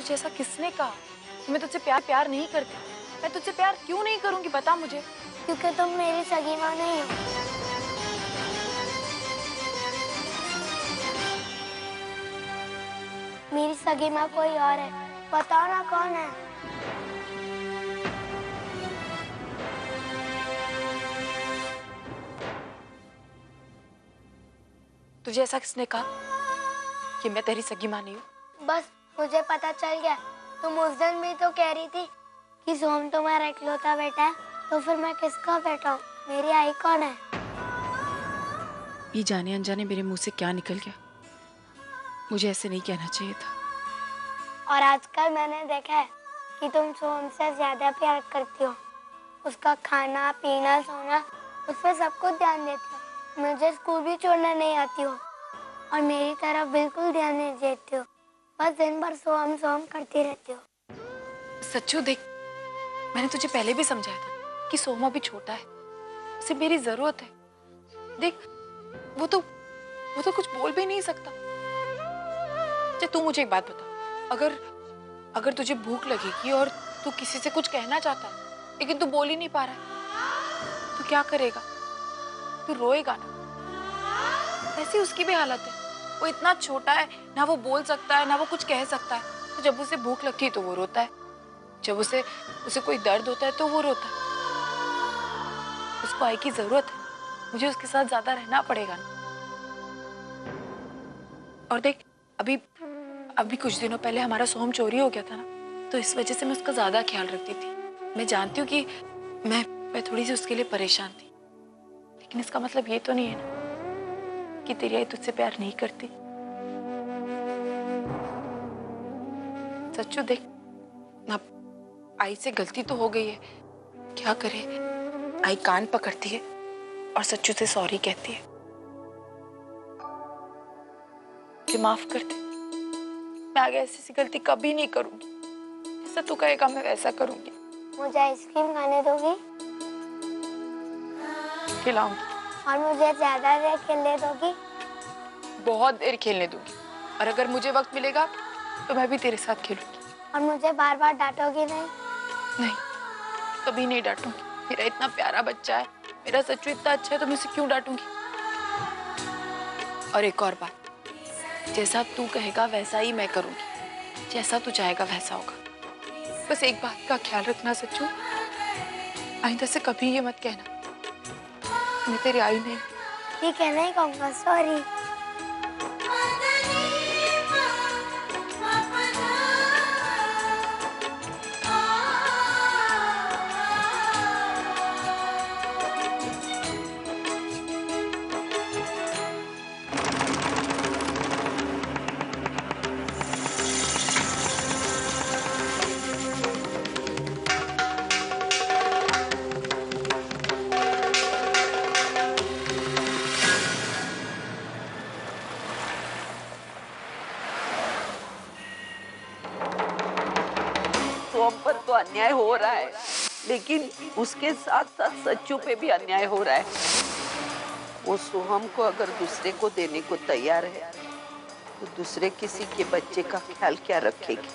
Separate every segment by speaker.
Speaker 1: तुझे ऐसा किसने कहा? मैं तुझसे प्यार प्यार नहीं करती। मैं तुझसे प्यार क्यों नहीं करूँगी बता मुझे।
Speaker 2: क्योंकि तुम मेरी सगी माँ नहीं हो। मेरी सगी माँ कोई और है। बताओ ना कौन है।
Speaker 1: तुझे ऐसा किसने कहा कि मैं तेरी सगी माँ नहीं हूँ?
Speaker 2: बस मुझे पता चल गया। तुम उस दिन भी तो कह रही थी कि सोम तुम्हारा इकलौता बेटा है तो फिर मैं किसका बेटा हूँ? मेरी आई कौन है?
Speaker 1: ये जाने अनजाने मेरे मुँह से क्या निकल गया? मुझे ऐसे नहीं कहना चाहिए था।
Speaker 2: और आजकल मैंने देखा है कि तुम सोम से ज़्यादा प्यार करती हो। उसका खाना पीना सोना उस पर सब कुछ ध्यान देती हो। मुझे स्कूल भी छोड़ना नहीं आती हो। और मेरी तरफ़ बिल्कुल ध्यान नहीं देती हो। बस दिन भर सोम सोम करती रहती हो।
Speaker 1: सच्चू, देख, मैंने तुझे पहले भी समझाया था कि सोमा भी छोटा है। उसे मेरी ज़रूरत है। देख, वो तो वो तो कुछ बोल भी नहीं सकता। अच्छा तू मुझे एक बात बता। अगर अगर तुझे भूख लगेगी और तू किसी से कुछ कहना चाहता है, लेकिन तू बोल ही नहीं पा रहा है, तू क्या करेगा? तू रोएगा ना। ऐसी उसकी भी हालत है। वो इतना छोटा है, ना वो बोल सकता है, ना वो कुछ कह सकता है। तो जब उसे भूख लगती है तो वो रोता है। जब उसे उसे कोई दर्द होता है तो वो रोता है। उसको आई की ज़रूरत है। मुझे उसके साथ ज़्यादा रहना पड़ेगा ना। और देख, अभी अभी कुछ दिनों पहले हमारा सोम चोरी हो गया था ना तो इस वजह से मैं उसका ज़्यादा ख्याल रखती थी। मैं जानती हूँ कि मैं मैं थोड़ी सी उसके लिए परेशान थी। लेकिन इसका मतलब ये तो नहीं है ना। कि तेरी आई तुझसे प्यार नहीं करती। सच्चू देख अब आई से गलती तो हो गई है। क्या करे? आई कान पकड़ती है और सच्चू से सॉरी कहती है। मुझे माफ़ कर दे। मैं आगे ऐसी सी गलती कभी नहीं करूँगी। जैसा तू कहेगा मैं वैसा करूँगी।
Speaker 2: मुझे आइसक्रीम खाने दोगी?
Speaker 1: खिलाऊँगी।
Speaker 2: और मुझे ज़्यादा देर खेलने दोगी?
Speaker 1: बहुत देर खेलने दूँगी। और अगर मुझे वक्त मिलेगा तो मैं भी तेरे साथ खेलूँगी।
Speaker 2: और मुझे बार बार डांटोगी नहीं?
Speaker 1: नहीं कभी नहीं डांटूँगी। मेरा इतना प्यारा बच्चा है मेरा सच्चू इतना अच्छा है तो मैं उसे क्यों डांटूँगी? और एक और बात जैसा तू कहेगा वैसा ही मैं करूँगी। जैसा तू चाहेगा वैसा होगा। बस एक बात का ख्याल रखना सच्चू। आइंदा से कभी ये मत कहना। मैं तेरी आई नहीं।
Speaker 2: ठीक है ही कहूँगा सॉरी
Speaker 3: अन्याय हो रहा है। लेकिन उसके साथ साथ सच्चू पे भी अन्याय हो रहा है। वो सोहम को अगर दूसरे को देने को तैयार है तो दूसरे किसी के बच्चे का ख्याल क्या रखेगी?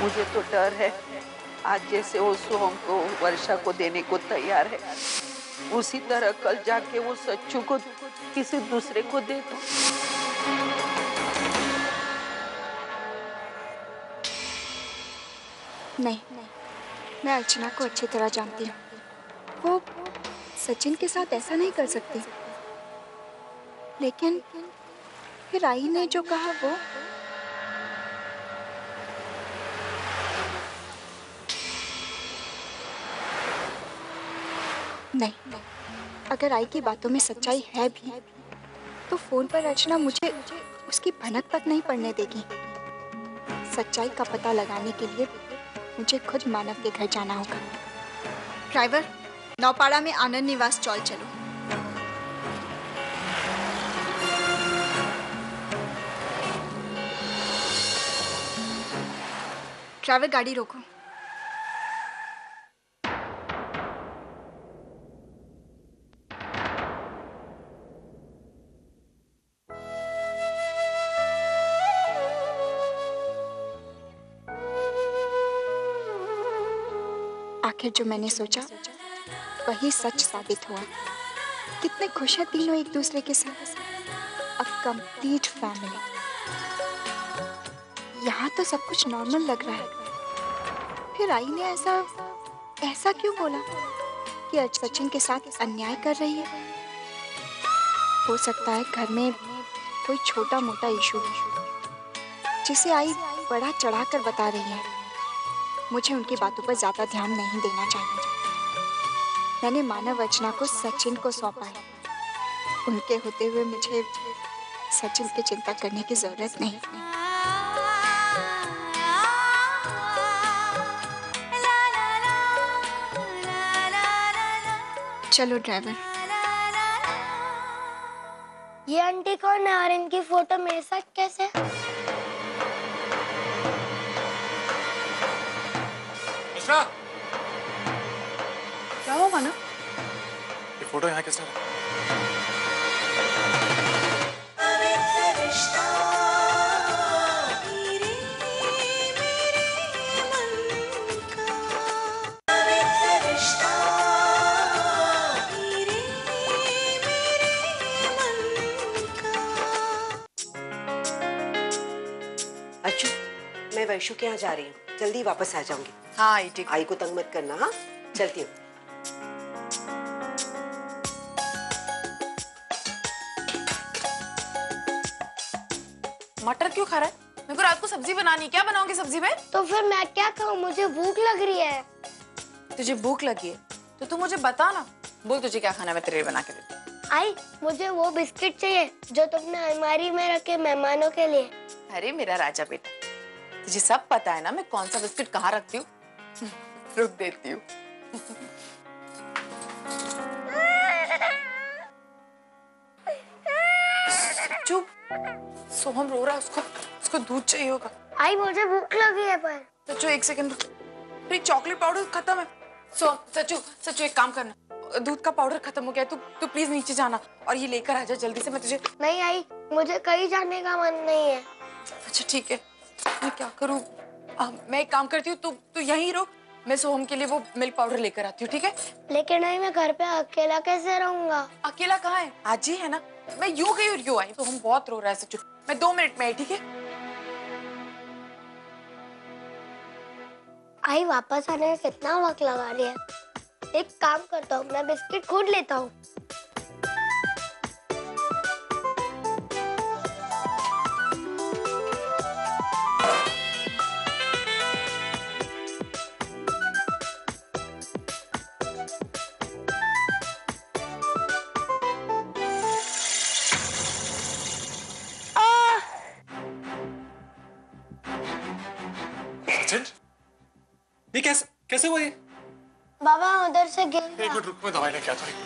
Speaker 3: मुझे तो डर है। आज जैसे वो सोहम को, वर्षा को देने को तैयार है, उसी तरह कल जाके वो सच्चू को किसी दूसरे को दे दो।
Speaker 4: नहीं। मैं अर्चना को अच्छी तरह जानती हूँ। वो सचिन के साथ ऐसा नहीं कर सकती। लेकिन फिर आई ने जो कहा वो? नहीं। अगर आई की बातों में सच्चाई है भी तो फ़ोन पर अर्चना मुझे उसकी भनक तक नहीं पड़ने देगी। सच्चाई का पता लगाने के लिए मुझे खुद मानव के घर जाना होगा। ड्राइवर, नौपाड़ा में आनंद निवास चौल चलो। ड्राइवर, गाड़ी रोको। आखिर जो मैंने सोचा। वही सच साबित हुआ। कितने खुश हैं तीनों एक दूसरे के साथ। अ कंप्लीट फैमिली यहाँ तो सब कुछ नॉर्मल लग रहा है। फिर आई ने ऐसा ऐसा क्यों बोला? कि आज सचिन के साथ अन्याय कर रही है? हो सकता है घर में कोई छोटा मोटा इशू जिसे आई बड़ा चढ़ाकर बता रही है। मुझे उनकी बातों पर ज़्यादा ध्यान नहीं देना चाहिए। मैंने मानव रचना को सचिन को सौंपा है। उनके होते हुए मुझे सचिन की चिंता करने की ज़रूरत नहीं। चलो ड्राइवर
Speaker 2: ये आंटी कौन है? और इनकी फ़ोटो मेरे साथ कैसे?
Speaker 1: हुआ ना
Speaker 5: ये फ़ोटो यहाँ किसने रखा
Speaker 6: अच्छू मैं वैशु के यहाँ जा रही हूँ। जल्दी वापस आ जाऊँगी।
Speaker 1: हाँ ठीक।
Speaker 6: आई को तंग मत करना हाँ? चलती हूँ।
Speaker 1: मटर क्यों खा रहा है? मेरे को रात को सब्ज़ी बनानी क्या बनाओगे सब्ज़ी में?
Speaker 2: तो फिर मैं क्या कहूँ मुझे भूख लग रही है।
Speaker 1: तुझे भूख लगी है? तो तू मुझे बता ना। बोल तुझे क्या खाना मैं तेरे बना के देती
Speaker 2: आई मुझे वो बिस्किट चाहिए जो तुमने अलमारी में रखे मेहमानों के लिए।
Speaker 1: अरे मेरा राजा बेटा तुझे सब पता है ना मैं कौन सा बिस्किट कहाँ रखती हूँ? रुक देती हूँ। चुप। सोहम रो रहा है उसको उसको दूध चाहिए होगा।
Speaker 2: आई मुझे भूख लगी है पर।
Speaker 1: सच्चू एक सेकंड रुक। मेरी चॉकलेट पाउडर खत्म है। सो सच्चू सच्चू एक काम करना। दूध का पाउडर खत्म हो गया तू तू प्लीज़ नीचे जाना। और ये लेकर आ जा जल्दी से मैं तुझे
Speaker 2: नहीं आई मुझे कहीं जाने का मन नहीं है।
Speaker 1: अच्छा ठीक है। मैं क्या करूँ? मैं एक काम करती हूँ तू तू यहीं रुक। मैं सोहम के लिए वो मिल्क पाउडर लेकर आती हूँ ठीक है?
Speaker 2: लेकिन नहीं मैं घर पे अकेला कैसे रहूँगा?
Speaker 1: अकेला कहाँ है? आज ही है ना? मैं यूँ गई और यूँ आई तो हम बहुत रो रहा है सच्चू। मैं दो मिनट में आई, ठीक है?
Speaker 2: आई, वापस आने में कितना वक्त लगा रही है एक काम करता हूँ, मैं बिस्किट खुद लेता हूँ।
Speaker 5: लेके आता हूँ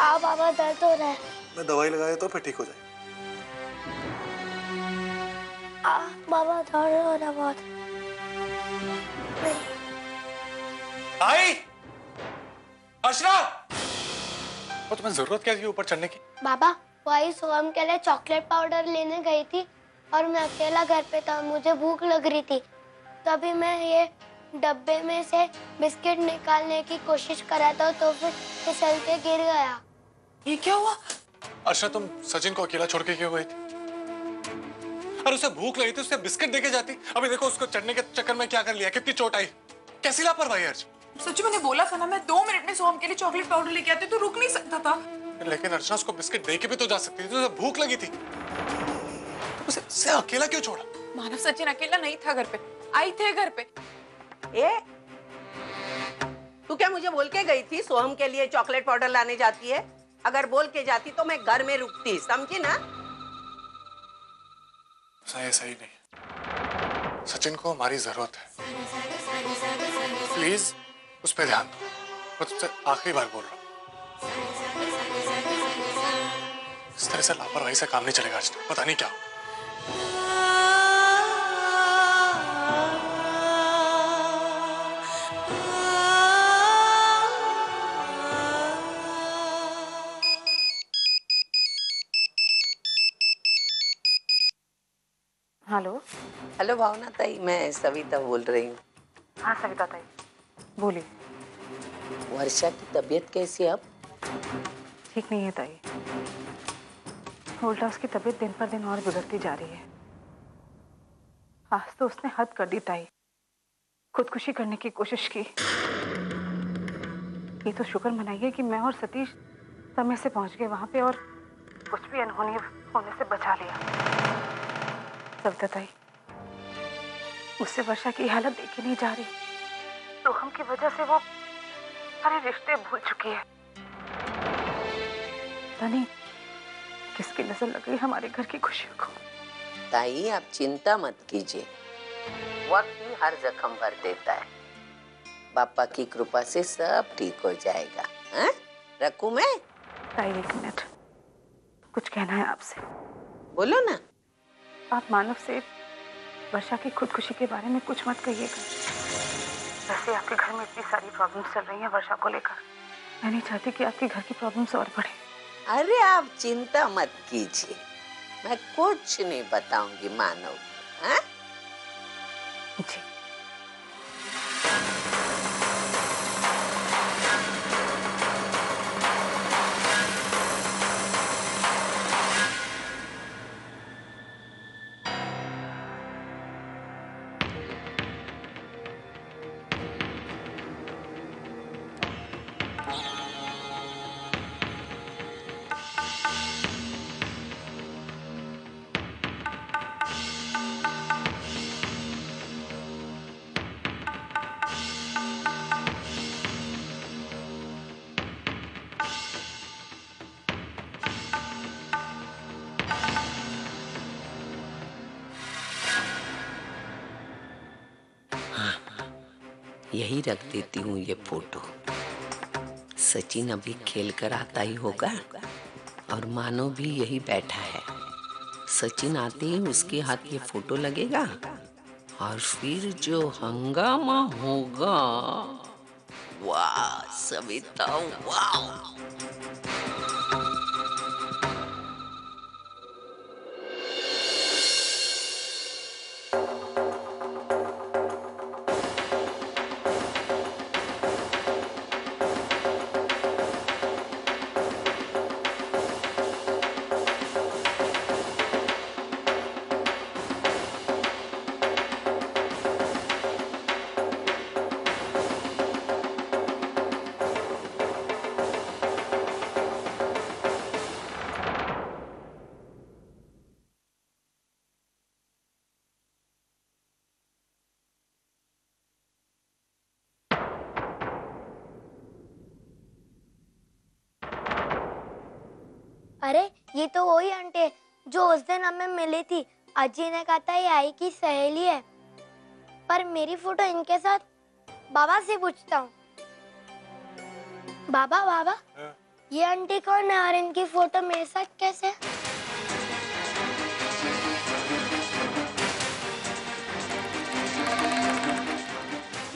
Speaker 2: आ बाबा दर्द हो रहा है।
Speaker 5: मैं दवाई लगाया तो फिर ठीक हो जाए।
Speaker 2: आ बाबा दर्द हो रहा है बहुत।
Speaker 5: आई अर्चना वो तुम्हें ज़रूरत क्या थी ऊपर चढ़ने की?
Speaker 2: बाबा वही आई सोहम के लिए चॉकलेट पाउडर लेने गई थी। और मैं अकेला घर पे था मुझे भूख लग रही थी। तभी मैं ये डब्बे में से बिस्किट निकालने की कोशिश करा था तो फिर फिसल के गिर गया।
Speaker 1: ये क्या हुआ?
Speaker 5: अर्षा तुम सचिन को अकेला छोड़ के क्यों गई थी? अरे उसे भूख लगी थी उसे बिस्किट देके जाती। अभी देखो उसको चढ़ने के चक्कर में क्या कर लिया कितनी चोट आई। कैसी लापरवाही अर्ज़
Speaker 1: सच्चू मैंने बोला था ना मैं दो मिनट में सोहम के लिए चॉकलेट पाउडर लेके आती तो रुक नहीं सकता था।
Speaker 5: लेकिन अर्चना उसको बिस्किट दे के भी तो जा सकती थी उसे भूख लगी थी। तो उसे, उसे अकेला क्यों छोड़ा?
Speaker 1: मानव सचिन अकेला नहीं था घर पे। आई थे घर पे।
Speaker 3: ए तू क्या मुझे बोल के गई थी सोहम के लिए चॉकलेट पाउडर लाने जाती है? अगर बोल के जाती तो मैं घर में रुकती समझी ना?
Speaker 5: सही सही नहीं। सचिन को हमारी ज़रूरत है। प्लीज़ उस पर ध्यान दो। मैं तुमसे आखिरी बार बोल रहा हूँ। इस तरह से लापरवाही से काम नहीं चलेगा आज पता नहीं क्या हो।
Speaker 7: हेलो
Speaker 3: भावना ताई मैं सविता बोल रही हूँ।
Speaker 7: हाँ सविता ताई बोलिए।
Speaker 3: वर्षा की तबीयत कैसी है अब
Speaker 7: ठीक नहीं है ताई। उल्टा उसकी तबीयत दिन पर दिन और बिगड़ती जा रही है। आज तो उसने हद कर दी ताई। खुदकुशी करने की कोशिश की। ये तो शुक्र मनाइए कि मैं और सतीश समय से पहुँच गए वहाँ पे और कुछ भी अनहोनी होने से बचा लिया। सविता ताई उससे वर्षा की हालत देखी नहीं जा रही। सोहम की वजह से वो सारे रिश्ते भूल चुकी है। पता नहीं किसकी नज़र लग गई हमारे घर की खुशियों को?
Speaker 3: ताई आप चिंता मत कीजिए। वक्त ही हर जख्म भर देता है। पापा की कृपा से सब ठीक हो जाएगा हाँ? रखूँ मैं?
Speaker 7: ताई एक मिनट। कुछ कहना है आपसे।
Speaker 3: बोलो ना।
Speaker 7: आप मानव से वर्षा की खुदकुशी के बारे में कुछ मत कहिएगा। वैसे आपके घर में इतनी सारी प्रॉब्लम चल रही है वर्षा को लेकर। मैं नहीं चाहती कि आपके घर की प्रॉब्लम्स और बढ़े।
Speaker 3: अरे आप चिंता मत कीजिए। मैं कुछ नहीं बताऊँगी मानव हाँ?
Speaker 7: जी।
Speaker 3: यही रख देती हूँ ये फ़ोटो। सचिन अभी खेल कर आता ही होगा और मानो भी यही बैठा है। सचिन आते ही उसके हाथ ये फ़ोटो लगेगा और फिर जो हंगामा होगा, वाह, सविता, वाह।
Speaker 2: अरे ये तो वही आंटी है जो उस दिन हमें मिली थी। अजी ने कहा था ये आई की सहेली है। पर मेरी फ़ोटो इनके साथ बाबा से पूछता हूँ। बाबा बाबा? ये आंटी कौन है और इनकी फ़ोटो मेरे साथ कैसे?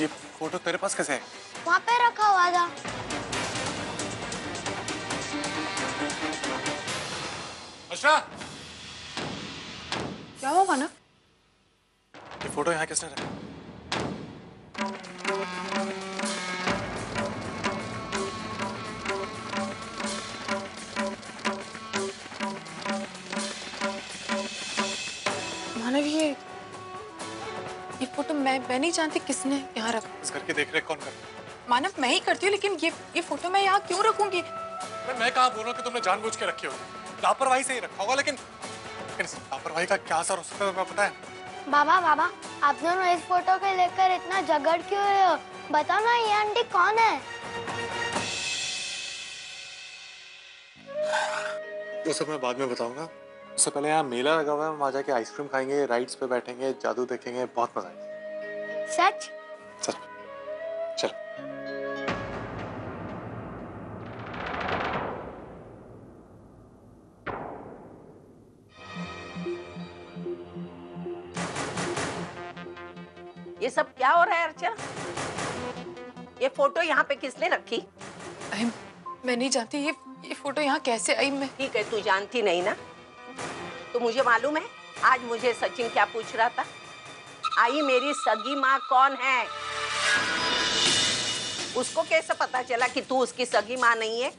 Speaker 5: ये फ़ोटो तेरे पास कैसे है?
Speaker 2: वहाँ पे रखा हुआ था।
Speaker 5: अशरा
Speaker 1: क्या हुआ मानव
Speaker 5: ये फ़ोटो यहाँ किसने रखा?
Speaker 1: मानव ये ये फ़ोटो मैं मैं नहीं जानती किसने यहाँ रखा।
Speaker 5: इस घर की देखरेख कौन करता है?
Speaker 1: मानव मैं ही करती हूँ लेकिन ये ये फ़ोटो मैं यहाँ क्यों रखूँगी?
Speaker 5: मैं मैं कहा बोल रहा हूँ कि तुमने जानबूझ के रखी होगी? लापरवाही से ही रखा होगा लेकिन लापरवाही का क्या असर हो सकता है पता है?
Speaker 2: बाबा बाबा आप दोनों इस फ़ोटो को लेकर इतना झगड़ क्यों रहे हो? बताओ ना ये आंटी कौन है?
Speaker 5: वो सब मैं बाद में बताऊँगा। उससे पहले यहाँ मेला लगा हुआ है हम वहाँ जाके आइसक्रीम खाएँगे राइड्स पे बैठेंगे जादू देखेंगे बहुत मज़ा आएगा।
Speaker 2: सच?
Speaker 3: सब क्या हो रहा है अर्चना? ये फ़ोटो यहाँ पे किसने रखी?
Speaker 1: अरे, मैं नहीं जानती ये ये फ़ोटो यहाँ कैसे आई मैं?
Speaker 3: ठीक है तू जानती नहीं ना? तो मुझे मालूम है आज मुझे सचिन क्या पूछ रहा था? आई मेरी सगी माँ कौन है? उसको कैसे पता चला कि तू उसकी सगी माँ नहीं है?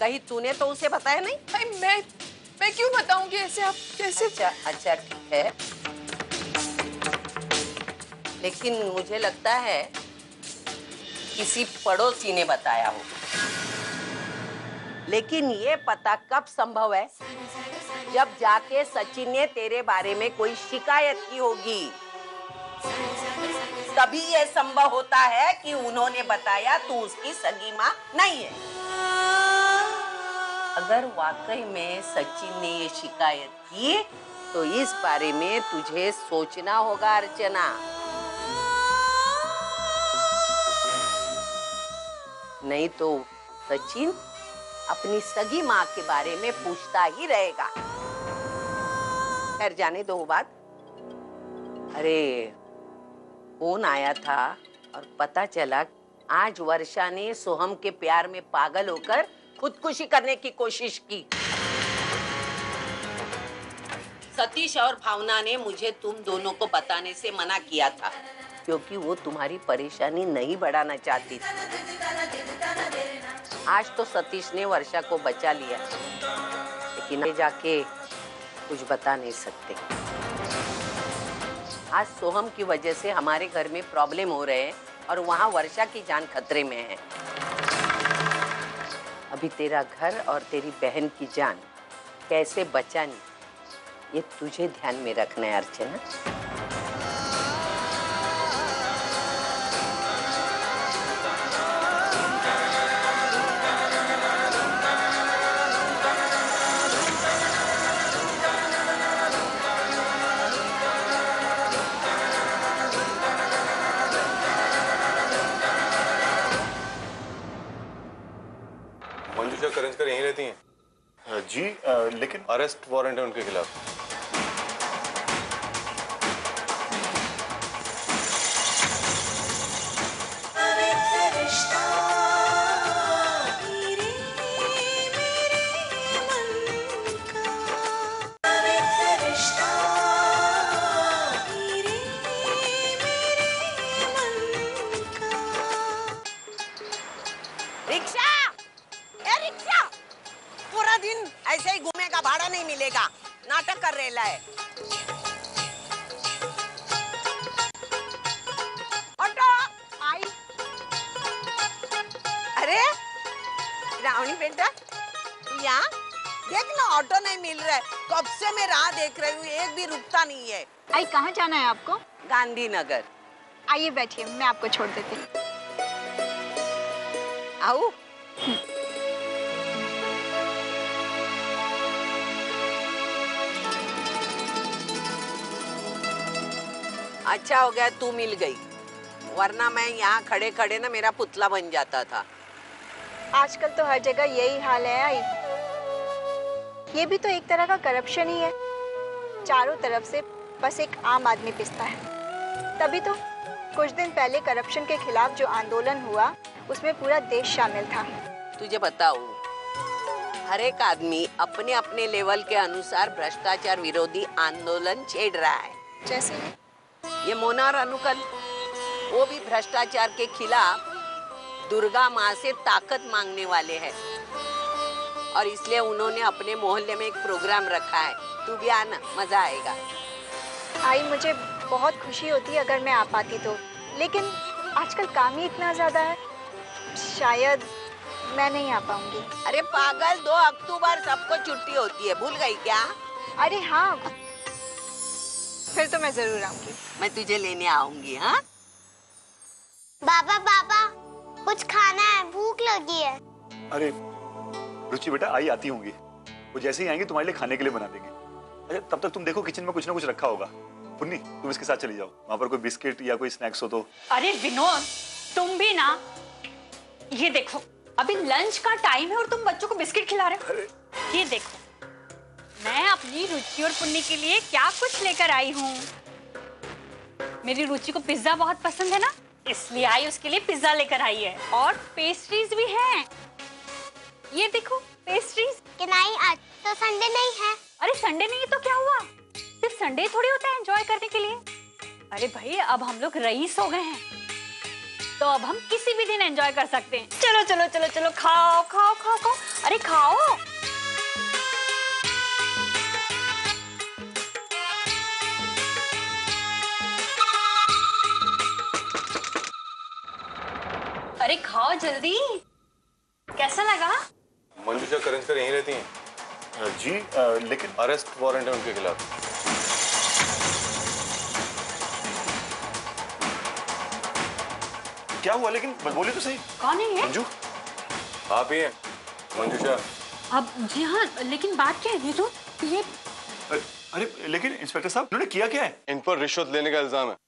Speaker 3: कहीं तूने तो उसे बताया नहीं?
Speaker 1: भाई मैं मैं क्यों बताऊँगी ऐसे आप? कैसे?
Speaker 3: अच्छा अच्छा ठीक है। लेकिन मुझे लगता है किसी पड़ोसी ने बताया हो। लेकिन ये पता कब संभव है? जब जाके सचिन ने तेरे बारे में कोई शिकायत की होगी। तभी यह संभव होता है कि उन्होंने बताया तू उसकी सगी माँ नहीं है। अगर वाकई में सचिन ने ये शिकायत की तो इस बारे में तुझे सोचना होगा अर्चना। नहीं तो सचिन अपनी सगी माँ के बारे में पूछता ही रहेगा। खैर, जाने दो बात। अरे, फ़ोन आया था और पता चला आज वर्षा ने सोहम के प्यार में पागल होकर खुदकुशी करने की कोशिश की। सतीश और भावना ने मुझे तुम दोनों को बताने से मना किया था। क्योंकि वो तुम्हारी परेशानी नहीं बढ़ाना चाहती। थी आज तो सतीश ने वर्षा को बचा लिया, लेकिन जाके कुछ बता नहीं सकते। आज सोहम की वजह से हमारे घर में प्रॉब्लम हो रहे हैं और वहाँ वर्षा की जान खतरे में है। अभी तेरा घर और तेरी बहन की जान कैसे बचानी, ये तुझे ध्यान में रखना है, अर्चना।
Speaker 5: मंजूषा करंजकर यहीं रहती हैं।
Speaker 8: जी आ, लेकिन
Speaker 5: अरेस्ट वारंट है उनके खिलाफ।
Speaker 3: मिलेगा। नाटक कर रेला है ऑटो! आई। अरे रावणी बेटा तू यहाँ? देख ना ऑटो नहीं मिल रहा है। कब से मैं राह देख रही हूँ एक भी रुकता नहीं है।
Speaker 4: आई कहाँ जाना है आपको?
Speaker 3: गांधीनगर।
Speaker 4: आइए बैठिए मैं आपको छोड़ देती हूँ।
Speaker 3: आओ अच्छा हो गया तू मिल गई। वरना मैं यहाँ खड़े खड़े ना मेरा पुतला बन जाता था।
Speaker 4: आजकल तो हर जगह यही हाल है आई। ये भी तो एक तरह का करप्शन ही है। चारों तरफ़ से बस एक आम आदमी पिसता है। तभी तो कुछ दिन पहले करप्शन के खिलाफ जो आंदोलन हुआ उसमें पूरा देश शामिल था।
Speaker 3: तुझे बताऊँ हर एक आदमी अपने अपने लेवल के अनुसार भ्रष्टाचार विरोधी आंदोलन छेड़ रहा है।
Speaker 4: जैसे
Speaker 3: ये मोना और अनुकल वो भी भ्रष्टाचार के खिलाफ दुर्गा माँ से ताकत मांगने वाले हैं। और इसलिए उन्होंने अपने मोहल्ले में एक प्रोग्राम रखा है। तू भी आना मज़ा आएगा।
Speaker 4: आई मुझे बहुत खुशी होती है अगर मैं आ पाती तो। लेकिन आजकल काम ही इतना ज़्यादा है शायद मैं नहीं आ पाऊँगी।
Speaker 3: अरे पागल दो अक्टूबर सबको छुट्टी होती है भूल गई क्या?
Speaker 4: अरे हाँ फिर तो मैं ज़रूर आऊँगी।
Speaker 3: मैं तुझे लेने आऊँगी हाँ?
Speaker 2: बाबा बाबा कुछ खाना है भूख लगी है।
Speaker 8: अरे रुचि बेटा आई आती होंगी। वो जैसे ही आएँगे तुम्हारे लिए खाने के लिए बना देंगे। अच्छा तब तक तुम देखो किचन में कुछ ना कुछ रखा होगा। पुन्नी तुम इसके साथ चली जाओ। वहाँ पर कोई बिस्किट या कोई स्नैक्स हो तो।
Speaker 9: अरे विनोद तुम भी ना ये देखो अभी लंच का टाइम है और तुम बच्चों को बिस्किट खिला रहे हो। ये देखो मैं अपनी रुचि और पुन्नी के लिए क्या कुछ लेकर आई हूँ? मेरी रुचि को पिज्जा बहुत पसंद है ना? इसलिए आई उसके लिए पिज्जा लेकर आई है। और पेस्ट्रीज भी हैं। ये देखो पेस्ट्रीज
Speaker 2: आज तो संडे नहीं है।
Speaker 9: अरे संडे नहीं तो क्या हुआ? सिर्फ़ संडे थोड़ी होता है एंजॉय करने के लिए। अरे भाई अब हम लोग रईस हो गए हैं। तो अब हम किसी भी दिन एंजॉय कर सकते हैं। चलो चलो चलो चलो खाओ खाओ खाओ खाओ। अरे खाओ। अरे खाओ जल्दी। कैसा लगा?
Speaker 10: मंजूषा करंजकर यहीं रहती हैं।
Speaker 8: जी अ, लेकिन
Speaker 10: अरेस्ट वारंट है उनके खिलाफ।
Speaker 8: क्या हुआ लेकिन? बोलिए तो सही।
Speaker 9: कौन है
Speaker 8: मंजू?
Speaker 10: आप ही हैं मंजूषा।
Speaker 9: अब जी हाँ लेकिन बात क्या है नीतू ये
Speaker 8: अरे लेकिन इंस्पेक्टर साहब उन्होंने किया क्या है?
Speaker 10: इन पर रिश्वत लेने का इल्ज़ाम है।